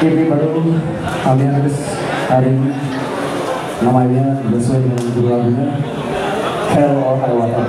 ini baru kami harus hari ini namanya sesuai dengan judul lagunya Hell or High Water.